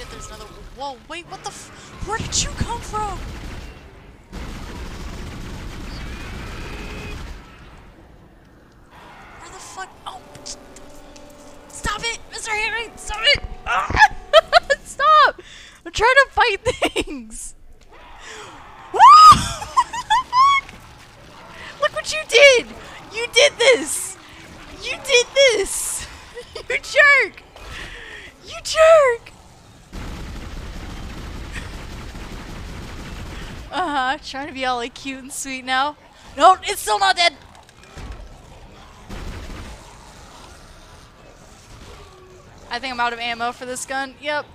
shit, there's another. Whoa, wait, what the f- Where did you come from? Where the fuck? Oh, stop it, Mr. Henry, stop it! Stop! I'm trying to fight things. Look what you did! You did this! You did this! You jerk! You jerk! Uh huh. Trying to be all like cute and sweet now. No, it's still not dead. I think I'm out of ammo for this gun. Yep.